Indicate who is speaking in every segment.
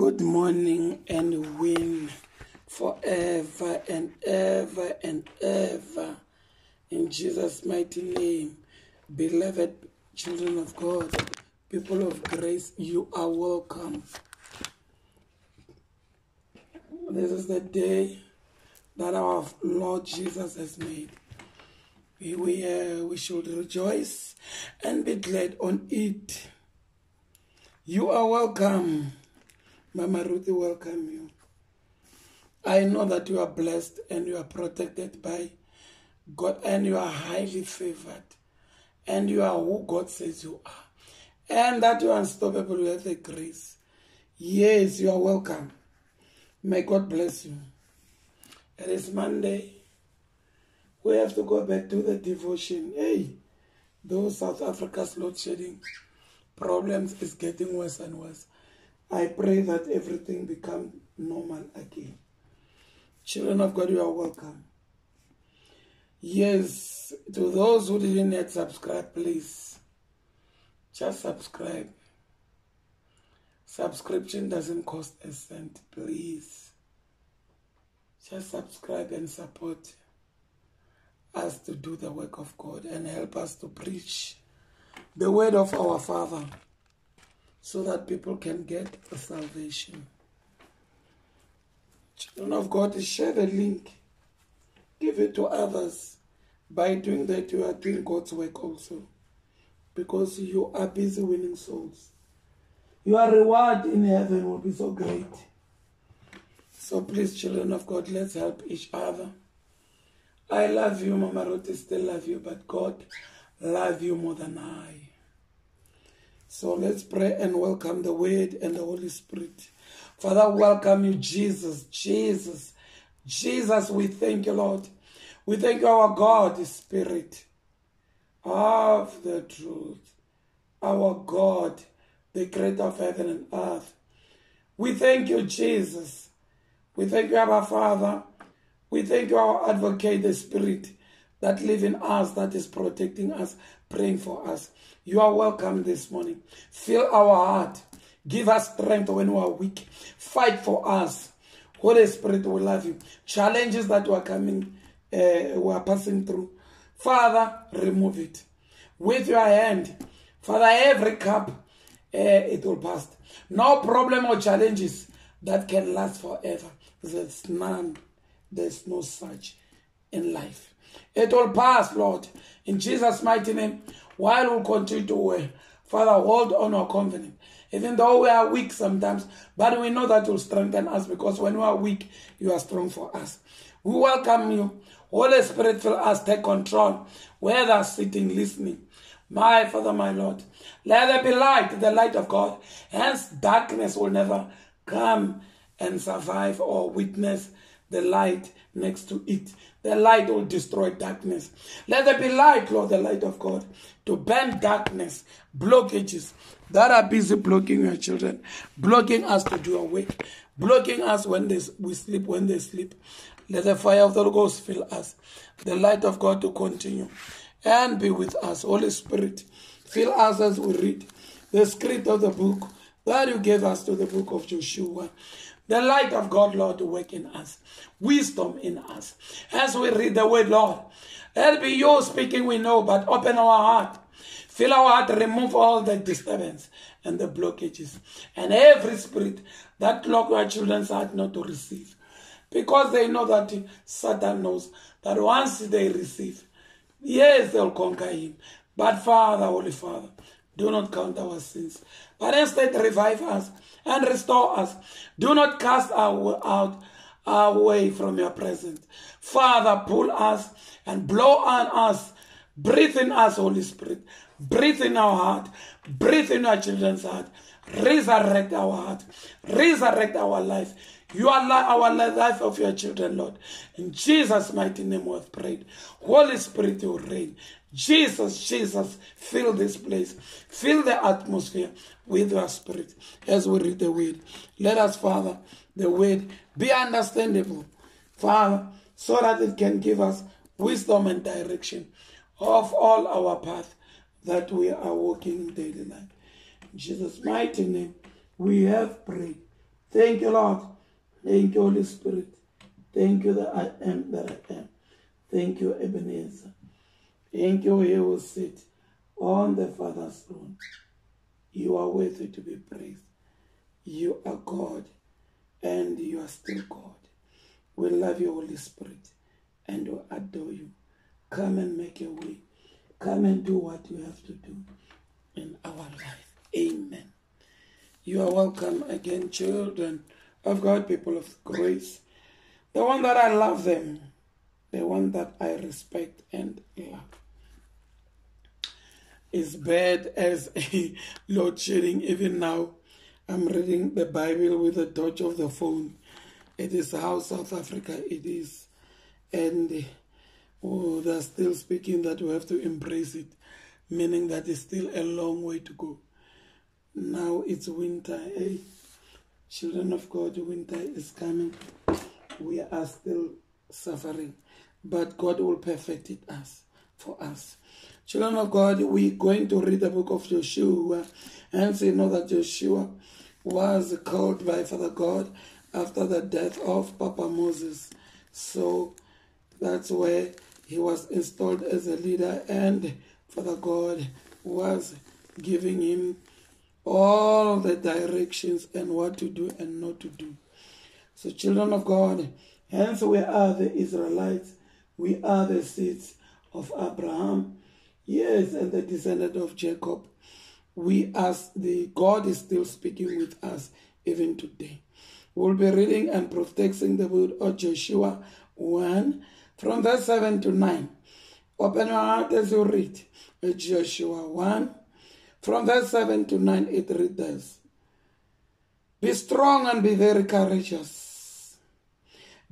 Speaker 1: good morning and win forever and ever and ever. In Jesus' mighty name, beloved children of God, people of grace, you are welcome. This is the day that our Lord Jesus has made. We, we, uh, we should rejoice and be glad on it. You are welcome. Mama Ruthie, welcome you. I know that you are blessed and you are protected by God and you are highly favored and you are who God says you are and that you are unstoppable with the grace. Yes, you are welcome. May God bless you. It is Monday. We have to go back to the devotion. Hey, those South Africa's load shedding problems is getting worse and worse. I pray that everything become normal again. Children of God, you are welcome. Yes, to those who didn't yet subscribe, please just subscribe. Subscription doesn't cost a cent, please. Just subscribe and support us to do the work of God and help us to preach the word of our Father so that people can get the salvation. Children of God, share the link. Give it to others. By doing that, you are doing God's work also. Because you are busy winning souls. Your reward in heaven will be so great. So please, children of God, let's help each other. I love you, Mama Ruthie still love you, but God love you more than I. So let's pray and welcome the Word and the Holy Spirit. Father, welcome you, Jesus, Jesus, Jesus. We thank you, Lord. We thank our God, Spirit of the truth, our God, the creator of heaven and earth. We thank you, Jesus. We thank you, our Father. We thank you, our advocate, the Spirit that live in us, that is protecting us, praying for us. You are welcome this morning. Fill our heart. Give us strength when we are weak. Fight for us. Holy Spirit will love you. Challenges that we are coming, uh, we are passing through. Father, remove it. With your hand, Father, every cup, uh, it will pass. No problem or challenges that can last forever. There's none. There's no such in life. It will pass, Lord. In Jesus' mighty name, while we continue to work, Father, hold on our covenant. Even though we are weak sometimes, but we know that will strengthen us because when we are weak, you are strong for us. We welcome you. Holy Spirit, fill us, take control. Whether sitting, listening. My Father, my Lord. Let there be light, the light of God. Hence, darkness will never come and survive or witness the light next to it. The light will destroy darkness. Let there be light, Lord, the light of God, to burn darkness, blockages that are busy blocking your children, blocking us to do work, blocking us when they, we sleep, when they sleep. Let the fire of the Ghost fill us, the light of God to continue and be with us. Holy Spirit, fill us as we read the script of the book that you gave us to the book of Joshua. The light of God, Lord, to work in us. Wisdom in us. As we read the word, Lord, be you speaking, we know, but open our heart. Fill our heart, remove all the disturbance and the blockages. And every spirit that lock our children's heart not to receive. Because they know that Satan knows that once they receive, yes, they'll conquer him. But Father, Holy Father, do not count our sins, but instead revive us and restore us. Do not cast our, out away from your presence. Father, pull us and blow on us. Breathe in us, Holy Spirit. Breathe in our heart. Breathe in our children's heart. Resurrect our heart. Resurrect our life. You are our life of your children, Lord. In Jesus' mighty name we have prayed. Holy Spirit, you reign. Jesus, Jesus, fill this place. Fill the atmosphere with your spirit as we read the word. Let us, Father, the word be understandable, Father, so that it can give us wisdom and direction of all our path that we are walking in daily life. In Jesus' mighty name, we have prayed. Thank you, Lord. Thank you, Holy Spirit. Thank you that I am that I am. Thank you, Ebenezer. Thank you, he will sit on the Father's throne. You are worthy to be praised. You are God, and you are still God. We love you, Holy Spirit, and we adore you. Come and make a way. Come and do what you have to do in our life. Amen. You are welcome again, children of God, people of grace. The one that I love them, the one that I respect and love. Is bad as a load shedding. Even now, I'm reading the Bible with the touch of the phone. It is how South Africa it is. And oh, they're still speaking that we have to embrace it, meaning that it's still a long way to go. Now it's winter. Hey, children of God, winter is coming. We are still suffering, but God will perfect it us for us. Children of God, we're going to read the book of Joshua, and you know that Joshua was called by Father God after the death of Papa Moses. So that's where he was installed as a leader, and Father God was giving him all the directions and what to do and not to do. So, children of God, hence we are the Israelites, we are the seeds of Abraham, yes, and the descendant of Jacob. We, as the God is still speaking with us even today. We'll be reading and protecting the word of Joshua 1 from verse 7 to 9. Open your heart as you read Joshua 1 from verse 7 to 9, it reads Be strong and be very courageous.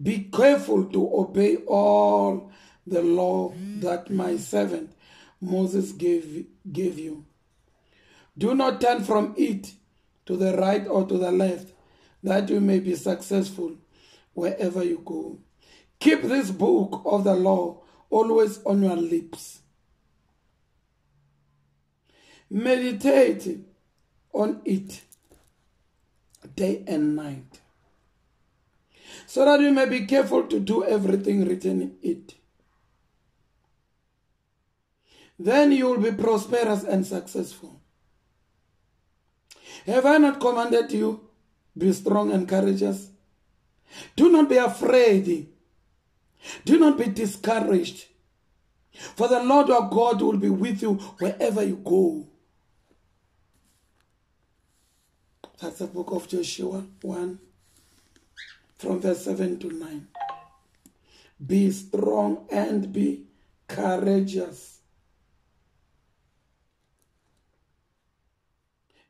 Speaker 1: Be careful to obey all the law that my servant Moses gave, gave you. Do not turn from it to the right or to the left, that you may be successful wherever you go. Keep this book of the law always on your lips Meditate on it day and night, so that you may be careful to do everything written in it. Then you will be prosperous and successful. Have I not commanded you? Be strong and courageous. Do not be afraid. Do not be discouraged. For the Lord your God will be with you wherever you go. That's the book of Joshua 1 from verse 7 to 9. Be strong and be courageous.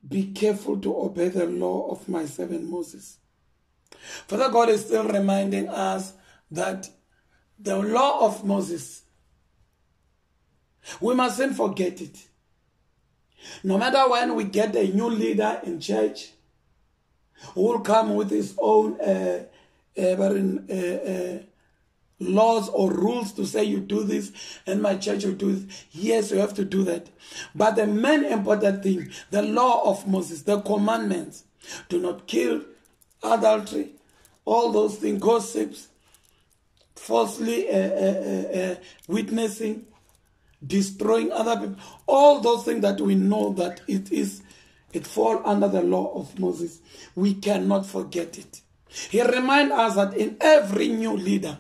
Speaker 1: Be careful to obey the law of my servant Moses. Father God is still reminding us that the law of Moses, we mustn't forget it. No matter when we get a new leader in church, who will come with his own uh, uh, laws or rules to say you do this and my church will do this. Yes, you have to do that. But the main important thing, the law of Moses, the commandments, do not kill, adultery, all those things, gossips, falsely uh, uh, uh, witnessing, destroying other people, all those things that we know that it is it fall under the law of Moses. We cannot forget it. He reminds us that in every new leader,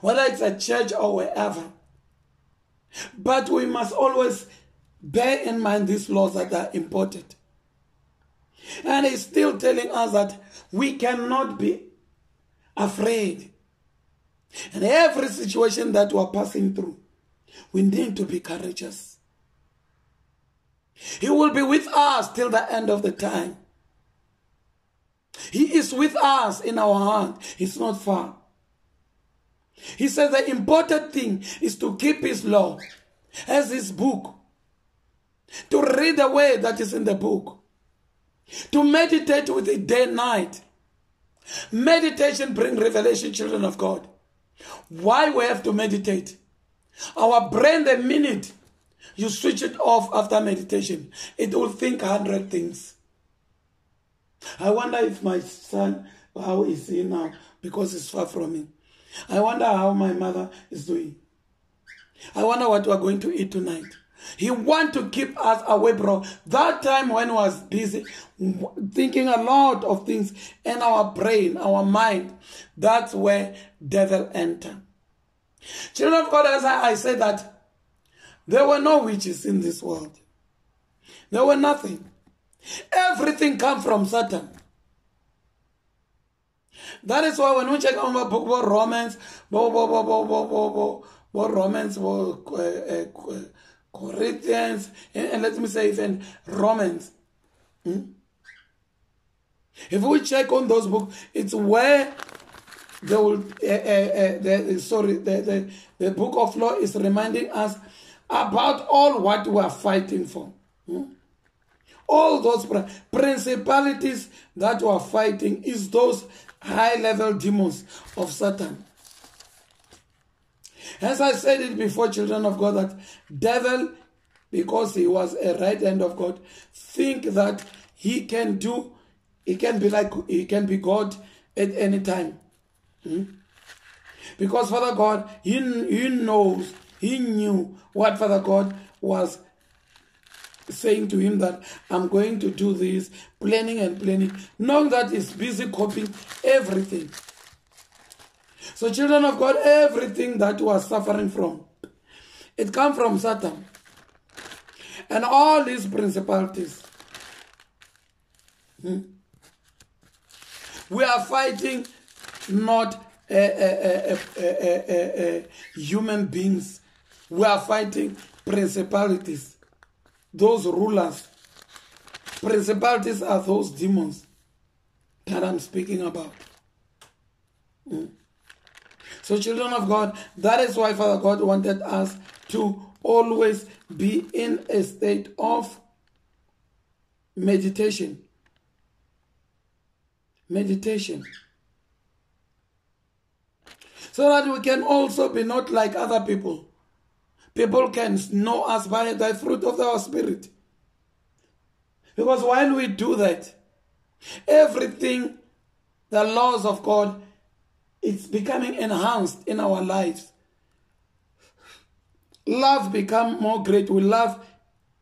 Speaker 1: whether it's a church or wherever, but we must always bear in mind these laws that are important. And he's still telling us that we cannot be afraid. In every situation that we're passing through, we need to be courageous. He will be with us till the end of the time. He is with us in our heart. He's not far. He says the important thing is to keep his law as his book. To read the word that is in the book. To meditate with it day and night. Meditation bring revelation, children of God. Why we have to meditate? Our brain, the minute you switch it off after meditation, it will think a hundred things. I wonder if my son, how is he now? Because he's far from me. I wonder how my mother is doing. I wonder what we're going to eat tonight. He want to keep us away, bro. That time when I was busy thinking a lot of things in our brain, our mind, that's where devil enter. Children of God, as I, I said that there were no witches in this world. There were nothing. Everything come from Satan. That is why when we check on book about Romans, Romans, Corinthians, and, and let me say even Romans. Hmm? If we check on those books, it's where they will, uh, uh, uh, the, sorry, the, the, the book of law is reminding us about all what we are fighting for. Hmm? All those principalities that we are fighting is those high level demons of Satan. As I said it before, children of God, that devil, because he was a right hand of God, think that he can do, he can be like, he can be God at any time. Hmm? Because Father God, he, he knows, he knew what Father God was saying to him that I'm going to do this, planning and planning, knowing that he's busy copying everything. So, children of God, everything that was suffering from, it come from Satan. And all these principalities. Hmm, we are fighting not uh, uh, uh, human beings. We are fighting principalities those rulers. Principalities are those demons that I'm speaking about. Mm. So, children of God, that is why Father God wanted us to always be in a state of meditation. Meditation. So that we can also be not like other people People can know us by the fruit of our spirit. Because while we do that, everything, the laws of God, it's becoming enhanced in our lives. Love become more great. We love,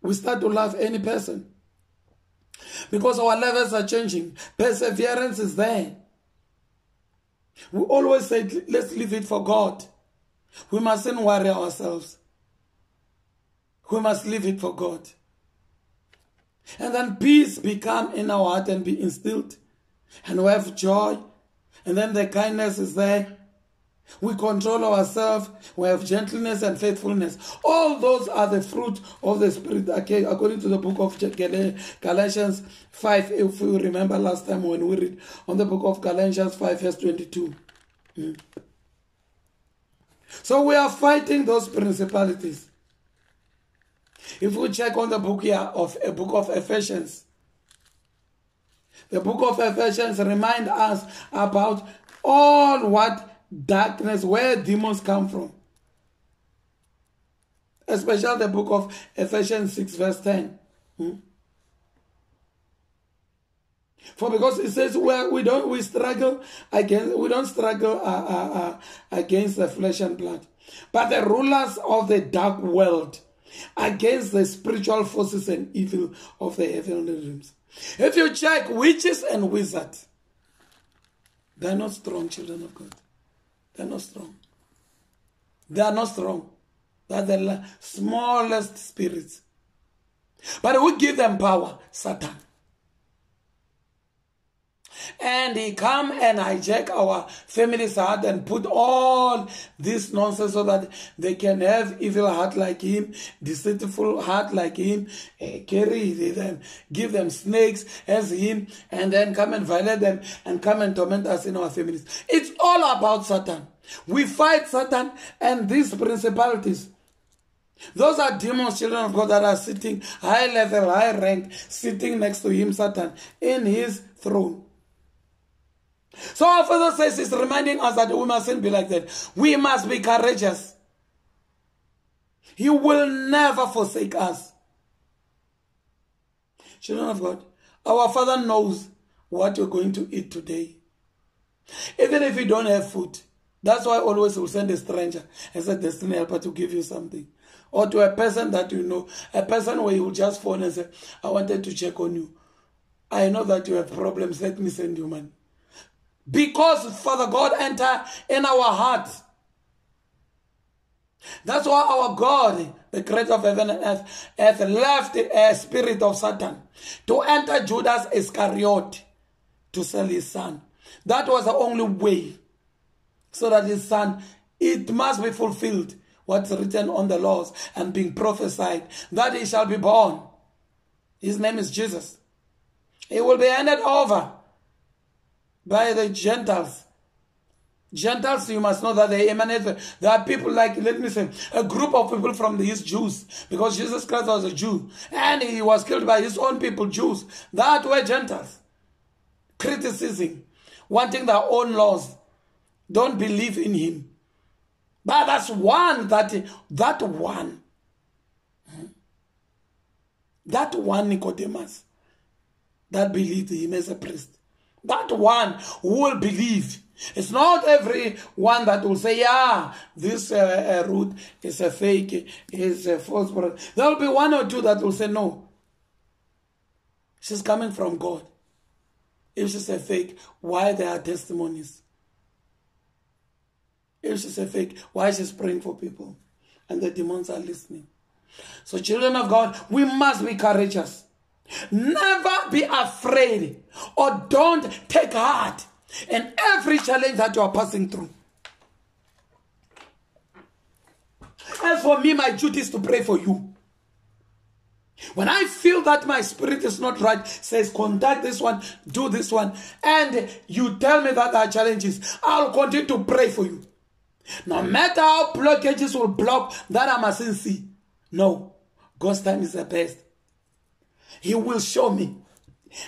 Speaker 1: we start to love any person. Because our levels are changing. Perseverance is there. We always say, let's leave it for God. We mustn't worry ourselves. We must leave it for God. And then peace become in our heart and be instilled. And we have joy. And then the kindness is there. We control ourselves. We have gentleness and faithfulness. All those are the fruit of the Spirit, according to the book of Galatians 5. If you remember last time when we read on the book of Galatians 5, verse 22. Mm. So we are fighting those principalities. If we check on the book here of a book of Ephesians, the book of Ephesians remind us about all what darkness, where demons come from. Especially the book of Ephesians 6 verse 10. Hmm? For because it says we, we don't we struggle against we don't struggle uh, uh, uh, against the flesh and blood, but the rulers of the dark world against the spiritual forces and evil of the heavenly realms. If you check witches and wizards, they're not strong children of God. They're not strong. They are not strong. They're the smallest spirits. But who give them power? Satan and he come and hijack our family's heart and put all this nonsense so that they can have evil heart like him, deceitful heart like him, uh, carry them, give them snakes as him, and then come and violate them and come and torment us in our families. It's all about Satan. We fight Satan and these principalities. Those are demons, children of God, that are sitting high level, high rank, sitting next to him, Satan, in his throne. So our Father says, He's reminding us that we mustn't be like that. We must be courageous. He will never forsake us. Children of God, our Father knows what you're going to eat today. Even if you don't have food, that's why I always will send a stranger as a destiny helper to give you something. Or to a person that you know, a person where you will just phone and say, I wanted to check on you. I know that you have problems, let me send you money. Because Father God enter in our hearts. That's why our God, the creator of heaven and earth, hath left a spirit of Satan to enter Judas Iscariot to sell his son. That was the only way. So that his son, it must be fulfilled what's written on the laws and being prophesied that he shall be born. His name is Jesus. He will be handed over by the Gentiles Gentiles, you must know that they emanate. There are people like, let me say, a group of people from these Jews, because Jesus Christ was a Jew, and he was killed by his own people, Jews. That were Gentiles. Criticizing, wanting their own laws. Don't believe in him. But that's one that, that one, hmm? that one Nicodemus, that believed him as a priest. That one will believe it's not every one that will say, yeah, this uh, uh, Ruth is a fake, is a false prophet. There will be one or two that will say, no. She's coming from God. If she's a fake, why there are testimonies? If she's a fake, why she's praying for people? And the demons are listening. So children of God, we must be courageous. Never be afraid or don't take heart in every challenge that you are passing through. As for me, my duty is to pray for you. When I feel that my spirit is not right, says contact this one, do this one, and you tell me that there are challenges, I'll continue to pray for you. No mm. matter how blockages will block that I mustn't see. No, God's time is the best. He will show me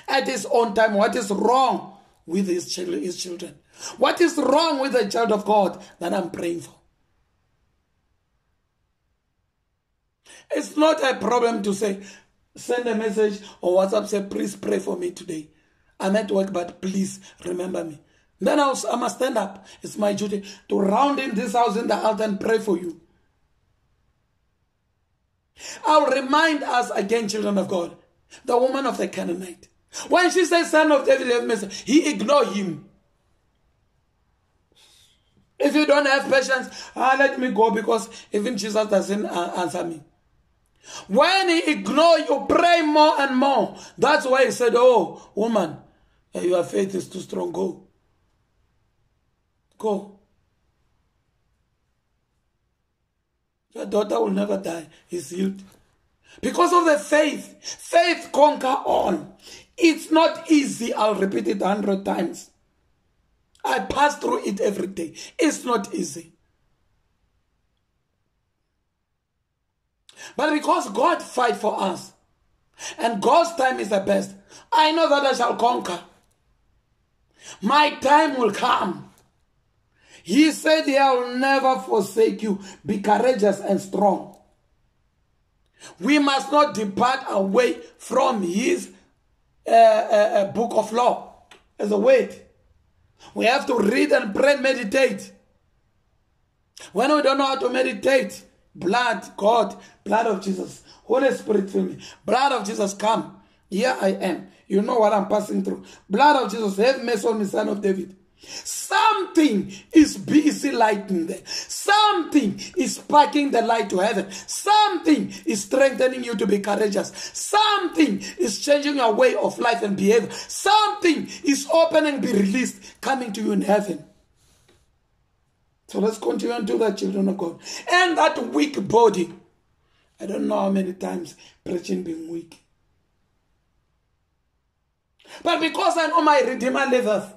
Speaker 1: at his own time what is wrong with his, his children? What is wrong with the child of God that I'm praying for? It's not a problem to say, send a message or WhatsApp, say, please pray for me today. I'm at work, but please remember me. Then I'll, I must stand up. It's my duty to round in this house in the altar and pray for you. I'll remind us again, children of God, the woman of the Canaanite. When she says, son of David, have mercy, he ignored him. If you don't have patience, ah, let me go because even Jesus doesn't uh, answer me. When he ignore you, pray more and more. That's why he said, oh, woman, your faith is too strong. Go. Go. Your daughter will never die. He's healed. Because of the faith. Faith conquer all. It's not easy. I'll repeat it a hundred times. I pass through it every day. It's not easy. But because God fight for us, and God's time is the best, I know that I shall conquer. My time will come. He said, I will never forsake you. Be courageous and strong. We must not depart away from his a, a book of law as a word. We have to read and pray meditate. When we don't know how to meditate, blood, God, blood of Jesus, Holy Spirit, fill me. Blood of Jesus, come. Here I am. You know what I'm passing through. Blood of Jesus, have mercy on me, son of David. Something is busy lighting there. Something is sparking the light to heaven. Something is strengthening you to be courageous. Something is changing your way of life and behavior. Something is opening, be released, coming to you in heaven. So let's continue and do that, children of God. And that weak body. I don't know how many times preaching being weak. But because I know my Redeemer liveth,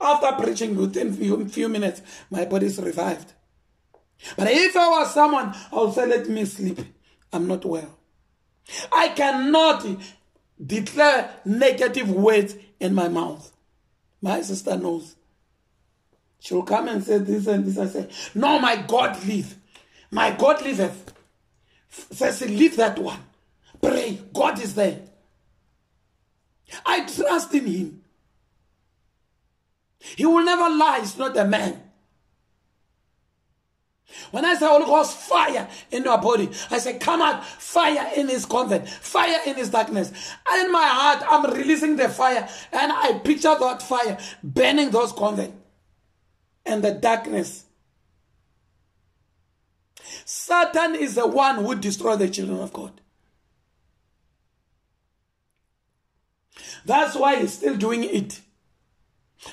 Speaker 1: after preaching within few, few minutes, my body is revived. But if I was someone, I would say, let me sleep. I'm not well. I cannot declare negative words in my mouth. My sister knows. She'll come and say this and this. I say, no, my God live. My God liveth. Says, leave that one. Pray. God is there. I trust in him. He will never lie. He's not a man. When I say Holy Ghost fire in your body, I say come out, fire in his convent, fire in his darkness. And in my heart, I'm releasing the fire and I picture that fire burning those convent and the darkness. Satan is the one who destroys the children of God. That's why he's still doing it.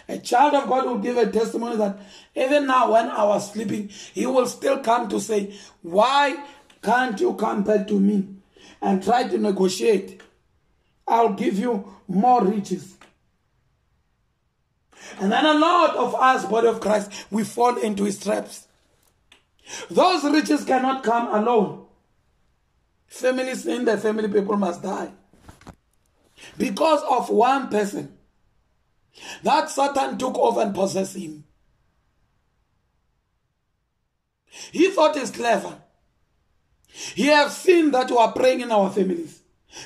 Speaker 1: A child of God will give a testimony that even now when I was sleeping, he will still come to say, why can't you come back to me and try to negotiate? I'll give you more riches. And then a lot of us, body of Christ, we fall into his traps. Those riches cannot come alone. Families in the family people must die. Because of one person. That Satan took over and possessed him. He thought he's clever. He has seen that we are praying in our families.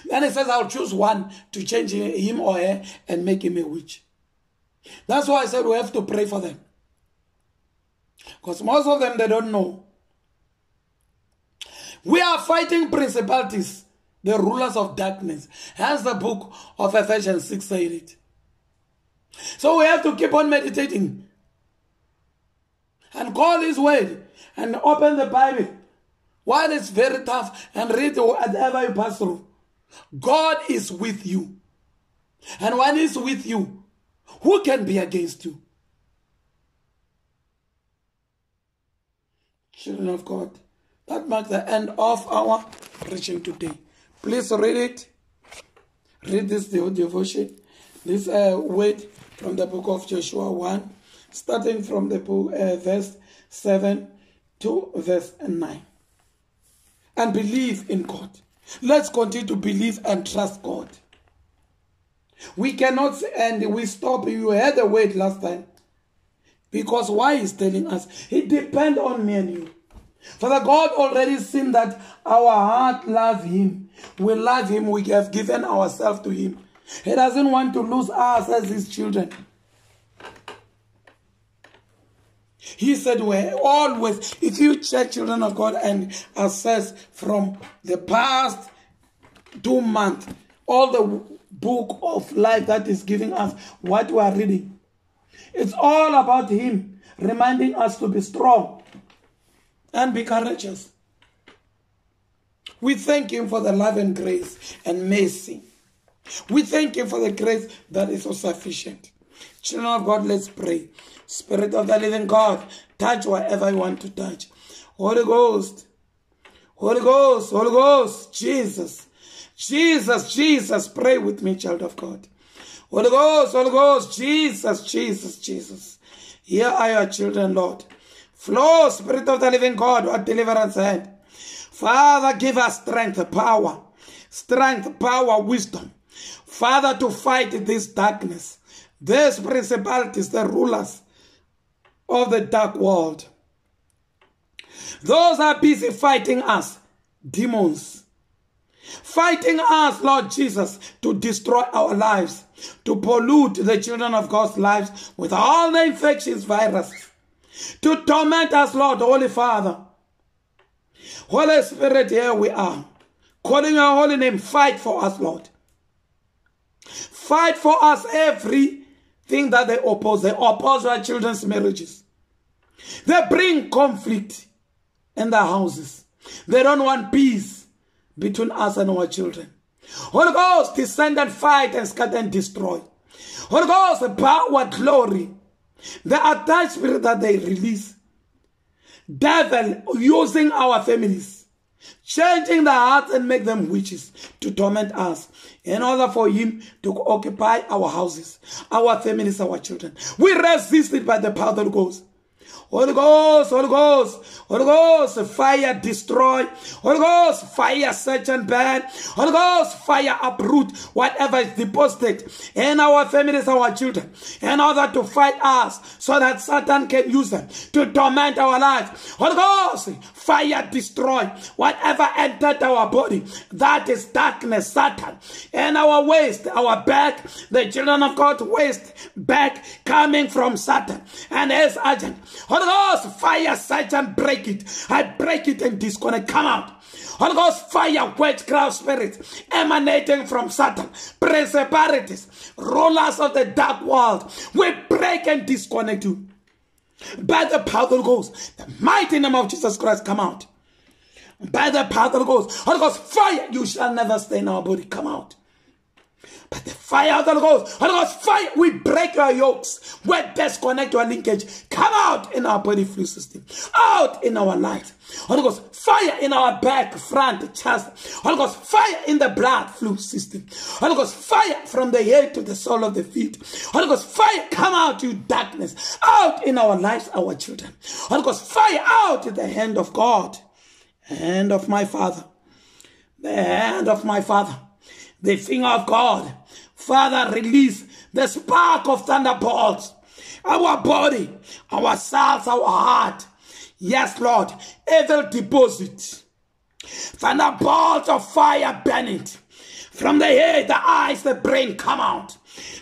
Speaker 1: Then he says, I'll choose one to change him or her and make him a witch. That's why I said we have to pray for them. Because most of them, they don't know. We are fighting principalities, the rulers of darkness. Hence the book of Ephesians 6 said it. So we have to keep on meditating and call His word and open the Bible while it's very tough and read whatever you pass through. God is with you. And when He's with you, who can be against you? Children of God, that marks the end of our preaching today. Please read it. Read this devotion, this uh, word from the book of Joshua 1, starting from the book, uh, verse 7 to verse 9. And believe in God. Let's continue to believe and trust God. We cannot, and we stop. You heard the word last time. Because why he's telling us? It depends on me and you. Father God already seen that our heart love him. We love him. We have given ourselves to him. He doesn't want to lose us as his children. He said, we're always, if you check children of God and assess from the past two months, all the book of life that is giving us what we are reading, it's all about him reminding us to be strong and be courageous. We thank him for the love and grace and mercy we thank you for the grace that is so sufficient. Children of God, let's pray. Spirit of the living God, touch whatever you want to touch. Holy Ghost, Holy Ghost, Holy Ghost, Jesus, Jesus, Jesus, pray with me, child of God. Holy Ghost, Holy Ghost, Jesus, Jesus, Jesus. Here are your children, Lord. Flow, Spirit of the living God, what deliverance hand. Father, give us strength, power, strength, power, wisdom. Father, to fight this darkness, these principalities, the rulers of the dark world. Those are busy fighting us, demons. Fighting us, Lord Jesus, to destroy our lives, to pollute the children of God's lives with all the infectious viruses, to torment us, Lord, Holy Father. Holy Spirit, here we are, calling your holy name, fight for us, Lord. Fight for us everything that they oppose. They oppose our children's marriages. They bring conflict in their houses. They don't want peace between us and our children. Holy Ghost, descend and fight and scatter and destroy. Holy Ghost, power, glory. The attached spirit that they release. Devil using our families changing the hearts and make them witches to torment us in order for him to occupy our houses, our families, our children. We resist it by the power of the Ghost. Holy Ghost, Holy Ghost, Holy Ghost, fire destroy. Holy Ghost, fire search and burn. Holy Ghost, fire uproot whatever is deposited in our families, our children, in order to fight us so that Satan can use them to torment our lives. Holy Ghost, fire destroy whatever entered our body. That is darkness, Satan. In our waist, our back, the children of God waist, back coming from Satan and his agent. Holy Ghost, fire, Satan, break it. I break it and disconnect. Come out. Holy Ghost, fire, witchcraft spirits emanating from Satan, principalities, rulers of the dark world. We break and disconnect you. By the power of the Ghost, the mighty name of Jesus Christ, come out. By the power of the Ghost, Holy Ghost, fire, you shall never stay in our body. Come out. But the fire of the Holy Ghost, Holy Ghost, fire, we break your yokes. We disconnect your linkage. Come out in our body fluid system. Out in our life. Holy Ghost, fire in our back, front, chest. Holy Ghost, fire in the blood fluid system. Holy Ghost, fire from the head to the sole of the feet. Holy Ghost, fire, come out, you darkness. Out in our lives, our children. Holy Ghost, fire out in the hand of God. Hand of my Father. The hand of my Father the finger of God. Father, release the spark of thunderbolts. Our body, our cells, our heart. Yes, Lord, evil deposit. Thunderbolts of fire burning. From the head, the eyes, the brain come out.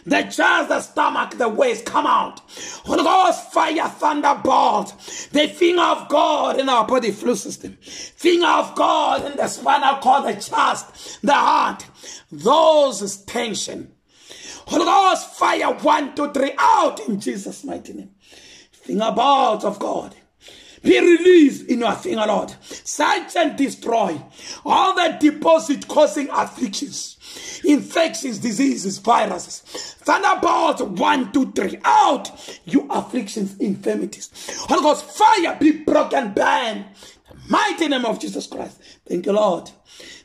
Speaker 1: The chest, the stomach, the waist come out. Holy Ghost, fire, thunderbolt. The finger of God in our body fluid system. Finger of God in the spinal cord, the chest, the heart. Those tension. Holy Ghost, fire, one, two, three, out in Jesus' mighty name. Finger bolt of God. Be released in your finger, Lord. Search and destroy all the deposit causing afflictions, infections, diseases, viruses. Thunderbolt one, two, three, out you afflictions, infirmities. Holy Ghost, fire be broken, burn. Mighty name of Jesus Christ. Thank you, Lord.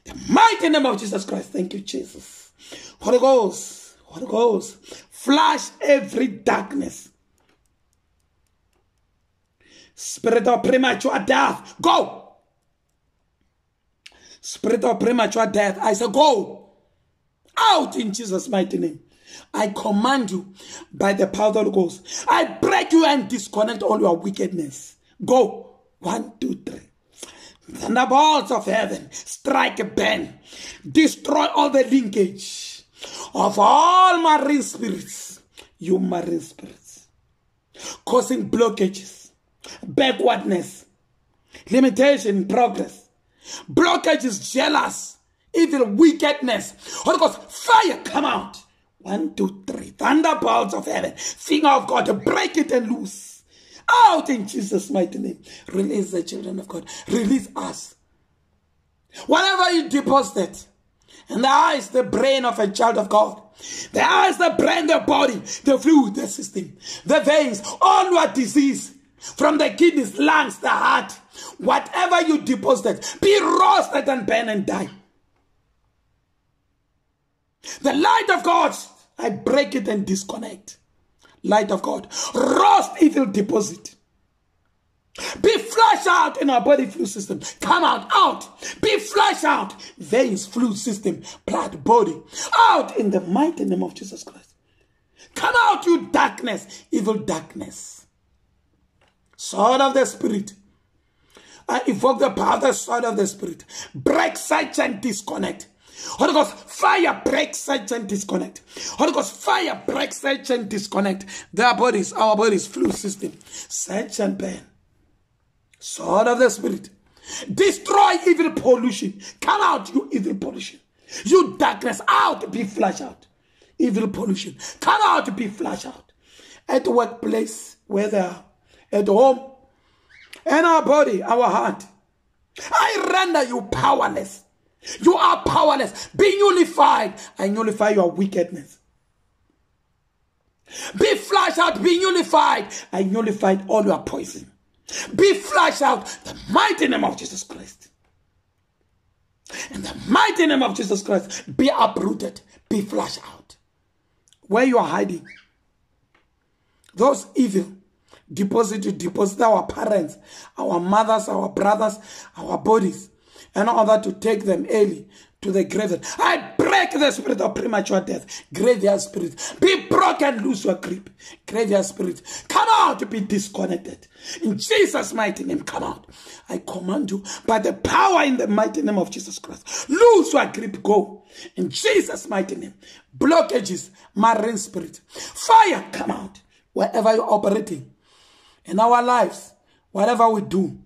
Speaker 1: The mighty name of Jesus Christ. Thank you, Jesus. Holy Ghost, Holy Ghost, flash every darkness Spirit of premature death, go. Spirit of premature death, I say, go. Out in Jesus' mighty name. I command you by the power of the Ghost. I break you and disconnect all your wickedness. Go. One, two, three. Thunderbolts of heaven, strike a bend. Destroy all the linkage of all marine spirits. You marine spirits. Causing blockages backwardness, limitation, progress. Blockage is jealous, evil, wickedness. Holy Ghost, fire, come out. One, two, three. Thunderbolts of heaven. Finger of God break it and loose. Out in Jesus' mighty name. Release the children of God. Release us. Whatever you deposit, and the eyes, the brain of a child of God. The eyes, the brain, the body, the fluid, the system, the veins, all your disease, from the kidneys, lungs, the heart, whatever you deposited, be roasted and burn and die. The light of God, I break it and disconnect. Light of God, roast evil deposit. Be flushed out in our body fluid system. Come out, out. Be flushed out. Veins, fluid system, blood, body. Out in the mighty name of Jesus Christ. Come out, you darkness, evil darkness sword of the Spirit. I invoke the power of the sword of the Spirit. Break, such and disconnect. Holy Ghost, fire, breaks such and disconnect. Holy Ghost, fire, breaks such and disconnect. Their bodies, our bodies, fluid system. Search and burn. Sword of the Spirit. Destroy evil pollution. Come out, you evil pollution. You darkness, out, be flushed out. Evil pollution. Come out, be flushed out. At the workplace, where they are at home, and our body, our heart. I render you powerless. You are powerless. Be unified. I nullify your wickedness. Be flushed out. Be unified. I nullified all your poison. Be flushed out. The mighty name of Jesus Christ. In the mighty name of Jesus Christ, be uprooted. Be flushed out. Where you are hiding. Those evil deposit, deposit our parents, our mothers, our brothers, our bodies, in order to take them early to the grave. I break the spirit of premature death. Graveyard spirit. Be broken, lose your grip. Graveyard spirit. Come out, be disconnected. In Jesus' mighty name, come out. I command you by the power in the mighty name of Jesus Christ. Lose your grip, go. In Jesus' mighty name. Blockages, marine spirit. Fire, come out. Wherever you're operating. In our lives, whatever we do,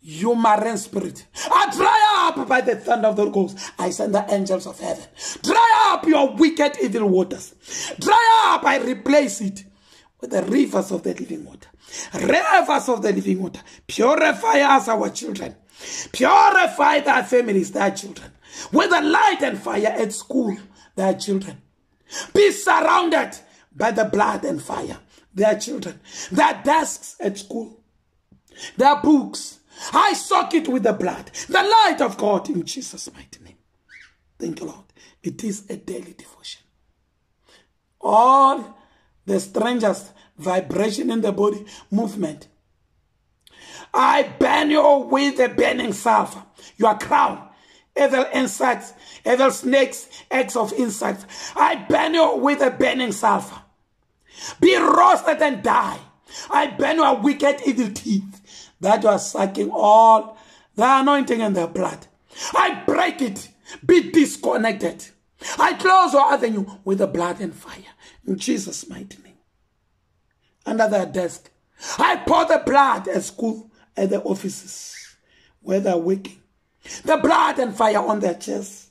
Speaker 1: you marine spirit. I dry up by the thunder of the Ghost. I send the angels of heaven. Dry up your wicked evil waters. Dry up, I replace it with the rivers of the living water. Rivers of the living water. Purify us, our children. Purify their families, their children. With the light and fire at school, their children. Be surrounded by the blood and fire, their children. Their desks at school. Their books I soak it with the blood, the light of God in Jesus' mighty name. Thank you, Lord. It is a daily devotion. All the strangest vibration in the body, movement. I burn you with the burning sulfur, your crown, evil insects, evil snakes, eggs of insects. I burn you with the burning sulfur. Be roasted and die. I burn your wicked evil teeth that you are sucking all the anointing and the blood. I break it. Be disconnected. I close your avenue with the blood and fire. In Jesus' mighty name. Under their desk. I pour the blood at school, at the offices, where they're working. The blood and fire on their chests.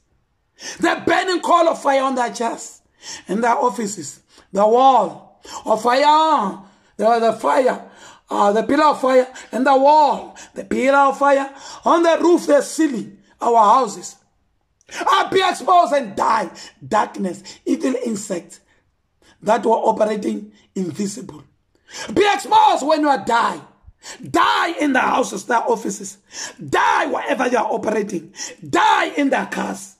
Speaker 1: The burning coal of fire on their chests. In their offices. The wall of fire. The, the fire uh, the pillar of fire and the wall, the pillar of fire on the roof, the ceiling, our houses. I'll be exposed and die. Darkness, evil insects that were operating invisible. Be exposed when you are die. Die in the houses, the offices. Die wherever you are operating. Die in their cars.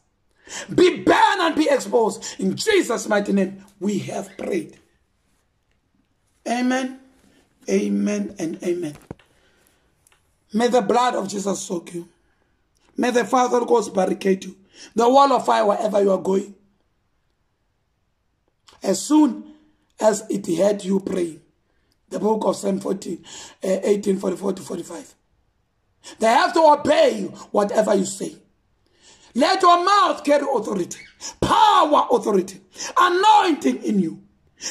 Speaker 1: Be burned and be exposed. In Jesus' mighty name, we have prayed. Amen. Amen and amen. May the blood of Jesus soak you. May the Father God barricade you. The wall of fire wherever you are going. As soon as it heard you praying, the book of Psalm 14, uh, 18, 44 to 45. They have to obey you, whatever you say. Let your mouth carry authority, power, authority, anointing in you.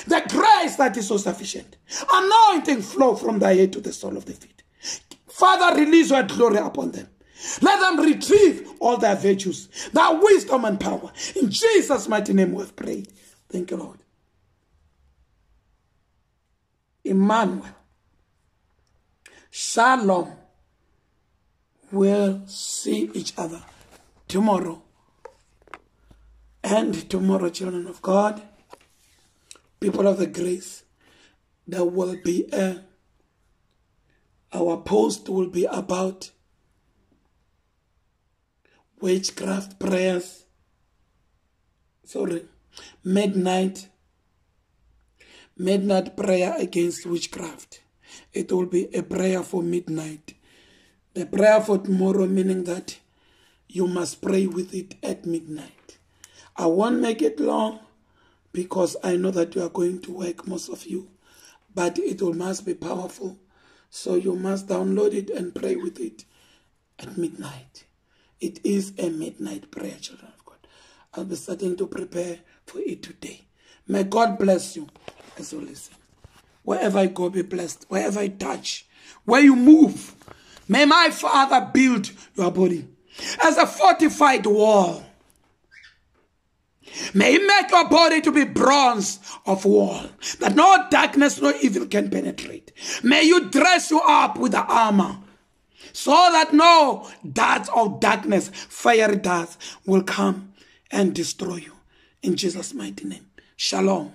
Speaker 1: The grace that is so sufficient. Anointing flow from the head to the sole of the feet. Father, release your glory upon them. Let them retrieve all their virtues, their wisdom and power. In Jesus' mighty name we have prayed. Thank you, Lord. Emmanuel. Shalom. We'll see each other tomorrow. And tomorrow, children of God people of the grace, there will be a, our post will be about witchcraft prayers, sorry, midnight, midnight prayer against witchcraft. It will be a prayer for midnight. The prayer for tomorrow, meaning that you must pray with it at midnight. I won't make it long because I know that you are going to work, most of you. But it will must be powerful. So you must download it and pray with it at midnight. It is a midnight prayer, children of God. I'll be starting to prepare for it today. May God bless you as you listen. Wherever I go, be blessed. Wherever I touch, where you move, may my Father build your body as a fortified wall May he make your body to be bronze of wall, that no darkness, no evil can penetrate. May you dress you up with the armor, so that no darts of darkness, fiery darts, will come and destroy you. In Jesus' mighty name. Shalom.